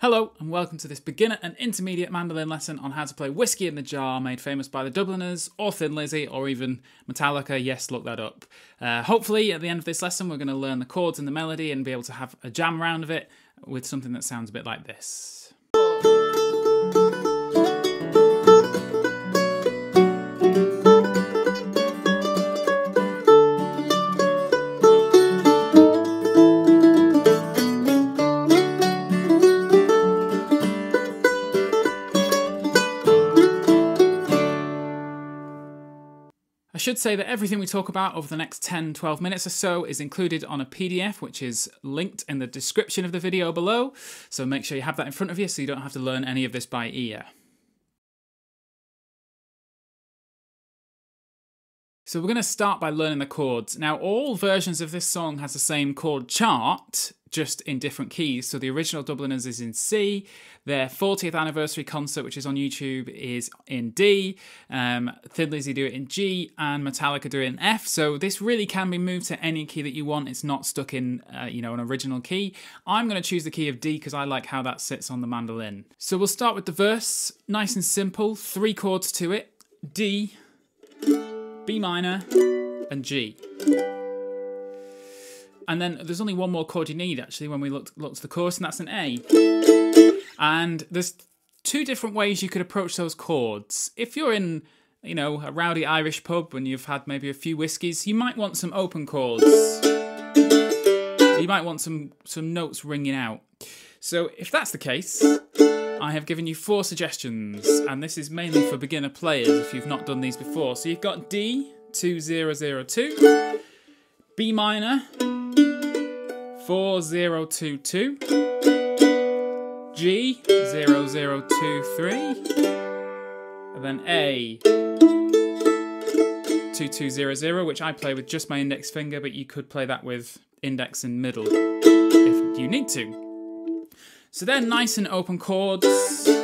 Hello, and welcome to this beginner and intermediate mandolin lesson on how to play Whiskey in the Jar, made famous by the Dubliners, or Thin Lizzy, or even Metallica. Yes, look that up. Uh, hopefully, at the end of this lesson, we're going to learn the chords and the melody and be able to have a jam round of it with something that sounds a bit like this. Should say that everything we talk about over the next 10 12 minutes or so is included on a PDF, which is linked in the description of the video below. So make sure you have that in front of you so you don't have to learn any of this by ear. So we're going to start by learning the chords. Now, all versions of this song has the same chord chart, just in different keys. So the original Dubliners is in C. Their 40th anniversary concert, which is on YouTube, is in D. Um, Thin Lizzy do it in G, and Metallica do it in F. So this really can be moved to any key that you want. It's not stuck in, uh, you know, an original key. I'm going to choose the key of D because I like how that sits on the mandolin. So we'll start with the verse, nice and simple. Three chords to it: D. B minor, and G. And then there's only one more chord you need actually when we look, to the chorus, and that's an A. And there's two different ways you could approach those chords. If you're in, you know, a rowdy Irish pub and you've had maybe a few whiskies, you might want some open chords. You might want some some notes ringing out. So if that's the case, I have given you four suggestions, and this is mainly for beginner players if you've not done these before. So you've got D 2002, B minor 4022, G 0023, and then A 2200, which I play with just my index finger, but you could play that with index and middle if you need to. So they're nice and open chords, so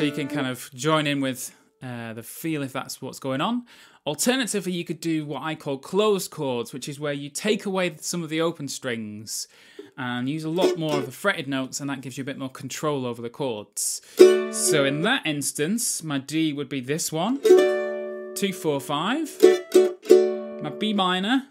you can kind of join in with uh, the feel if that's what's going on. Alternatively, you could do what I call closed chords, which is where you take away some of the open strings and use a lot more of the fretted notes, and that gives you a bit more control over the chords. So in that instance, my D would be this one, two, four, five. My B minor,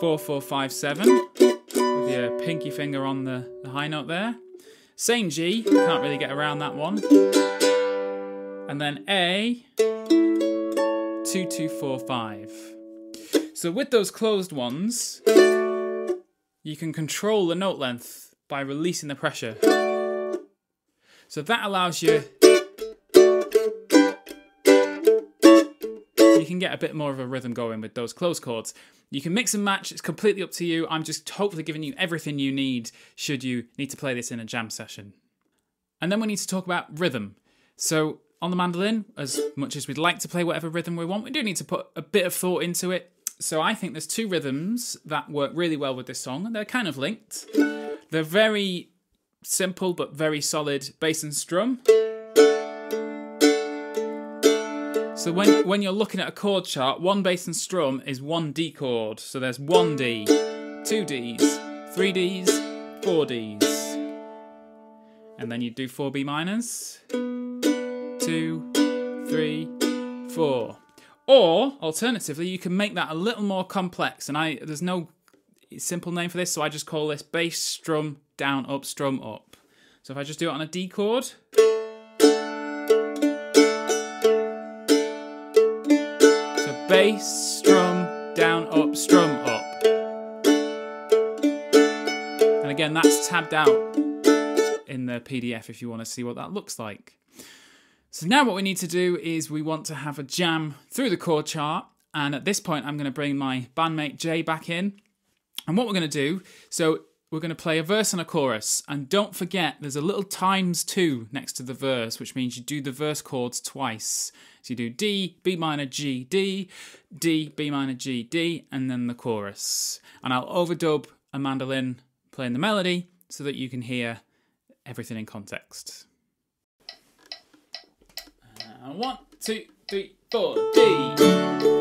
four, four, five, seven with your pinky finger on the, the high note there. Same G, can't really get around that one. And then A, 2245. So with those closed ones, you can control the note length by releasing the pressure. So that allows you you can get a bit more of a rhythm going with those closed chords. You can mix and match, it's completely up to you. I'm just hopefully giving you everything you need should you need to play this in a jam session. And then we need to talk about rhythm. So on the mandolin, as much as we'd like to play whatever rhythm we want, we do need to put a bit of thought into it. So I think there's two rhythms that work really well with this song, and they're kind of linked. They're very simple but very solid bass and strum. So when, when you're looking at a chord chart, one bass and strum is one D chord. So there's one D, two Ds, three Ds, four Ds. And then you do four B minors. Two, three, four. Or alternatively, you can make that a little more complex. And I there's no simple name for this, so I just call this bass strum down up strum up. So if I just do it on a D chord. So bass, strum, down, up, strum, up. And again, that's tabbed out in the PDF if you want to see what that looks like. So now what we need to do is we want to have a jam through the chord chart. And at this point, I'm going to bring my bandmate Jay back in. And what we're going to do, so we're going to play a verse and a chorus. And don't forget, there's a little times two next to the verse, which means you do the verse chords twice. So you do D, B minor, G, D, D, B minor, G, D, and then the chorus. And I'll overdub a mandolin playing the melody so that you can hear everything in context. Uh, one, two, three, four, D. B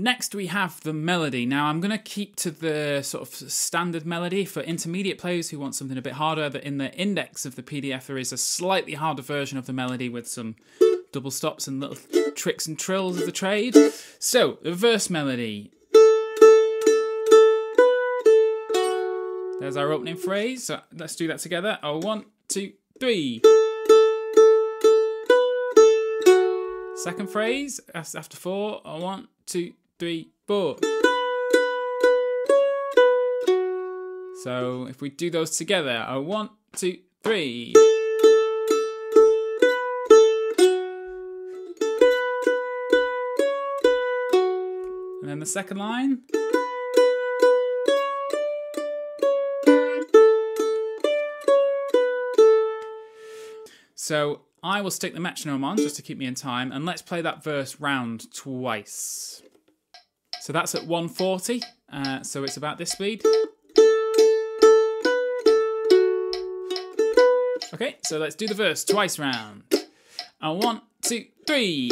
Next, we have the melody. Now, I'm going to keep to the sort of standard melody for intermediate players who want something a bit harder. That in the index of the PDF, there is a slightly harder version of the melody with some double stops and little tricks and trills of the trade. So, the verse melody. There's our opening phrase. So let's do that together. Oh, one, two, three. Second phrase, after four. Oh, one, two, three, four. So if we do those together, a one, two, three. And then the second line. So I will stick the metronome on just to keep me in time, and let's play that verse round twice. So that's at 140, uh, so it's about this speed. Okay, so let's do the verse twice round. A one, two, three.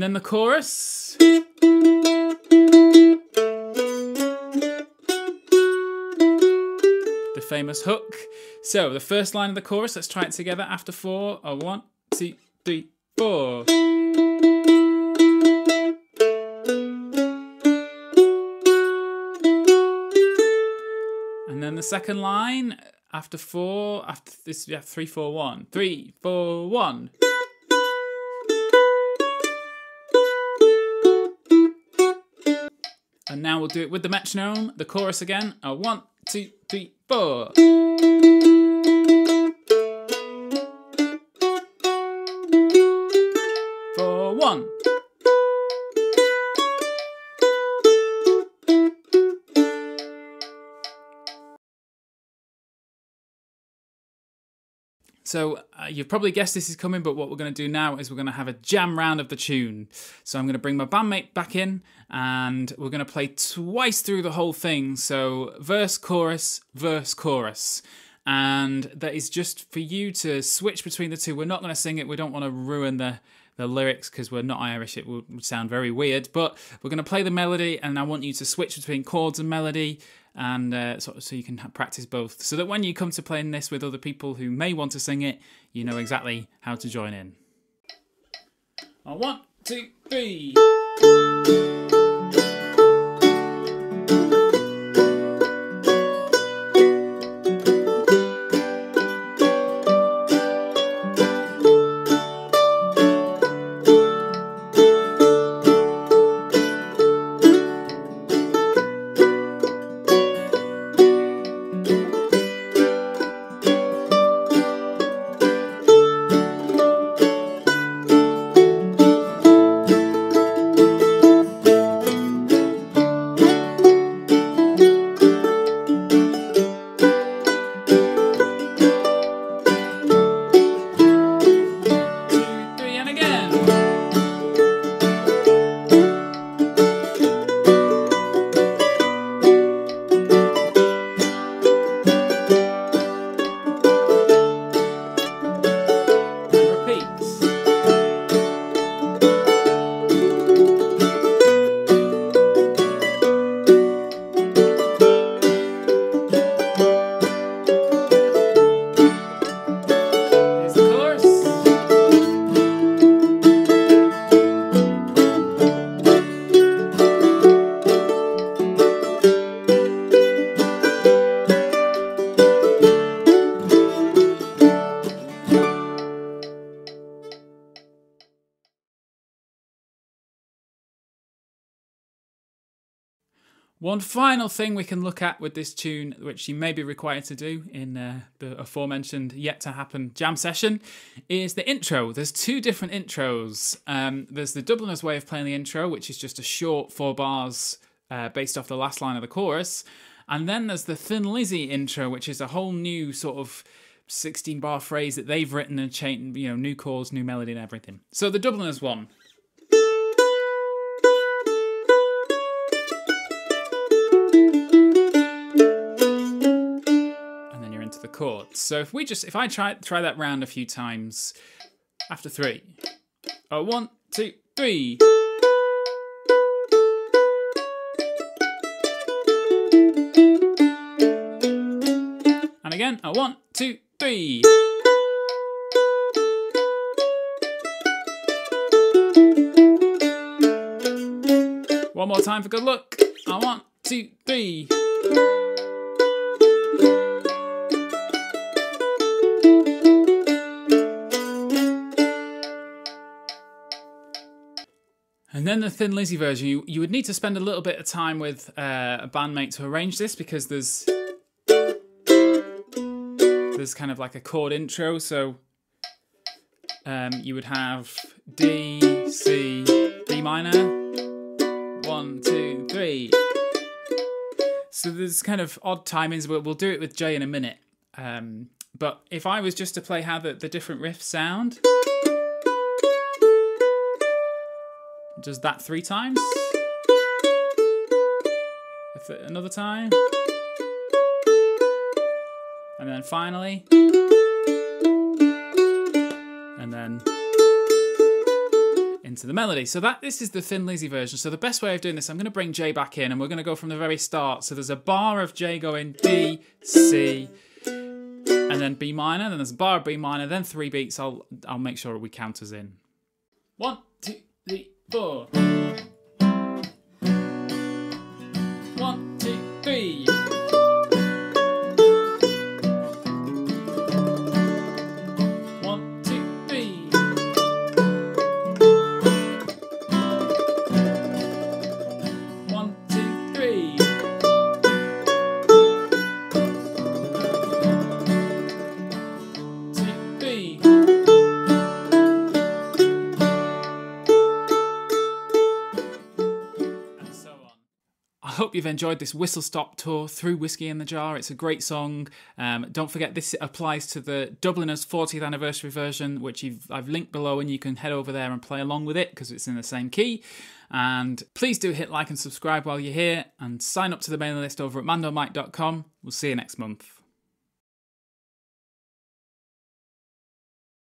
And then the chorus. The famous hook. So the first line of the chorus, let's try it together after four. A one, two, three, four. And then the second line after four, after this, yeah, three, four, one. Three, four, one. And now we'll do it with the metronome, the chorus again. A one, two, three, four. Four, So uh, you've probably guessed this is coming, but what we're going to do now is we're going to have a jam round of the tune. So I'm going to bring my bandmate back in, and we're going to play twice through the whole thing. So verse, chorus, verse, chorus. And that is just for you to switch between the two. We're not going to sing it. We don't want to ruin the the lyrics because we're not Irish. It would sound very weird. But we're going to play the melody, and I want you to switch between chords and melody and uh, so, so you can practice both. So that when you come to playing this with other people who may want to sing it you know exactly how to join in. Oh, one two three One final thing we can look at with this tune, which you may be required to do in uh, the aforementioned yet to happen jam session, is the intro. There's two different intros. Um, there's the Dubliners way of playing the intro, which is just a short four bars uh, based off the last line of the chorus. And then there's the Thin Lizzy intro, which is a whole new sort of 16 bar phrase that they've written and changed, you know, new chords, new melody, and everything. So the Dubliners one. Into the chords. So if we just, if I try try that round a few times, after three, oh, one, two, three. And again, a one, two, three. One more time for good luck. A one, two, three. And then the Thin Lizzy version, you, you would need to spend a little bit of time with uh, a bandmate to arrange this because there's there's kind of like a chord intro. So um, you would have D, C, D minor, one, two, three. So there's kind of odd timings, but we'll do it with Jay in a minute. Um, but if I was just to play how the, the different riffs sound. Does that three times. Another time. And then finally. And then into the melody. So that this is the Thin Lizzy version. So the best way of doing this, I'm going to bring Jay back in and we're going to go from the very start. So there's a bar of Jay going D, C, and then B minor, then there's a bar of B minor, then three beats. I'll I'll make sure we count us in. One, two, three, four. Hope you've enjoyed this whistle stop tour through Whiskey in the Jar. It's a great song. Um, don't forget, this applies to the Dubliners 40th anniversary version, which I've linked below, and you can head over there and play along with it because it's in the same key. And please do hit like and subscribe while you're here, and sign up to the mailing list over at mandomike.com. We'll see you next month.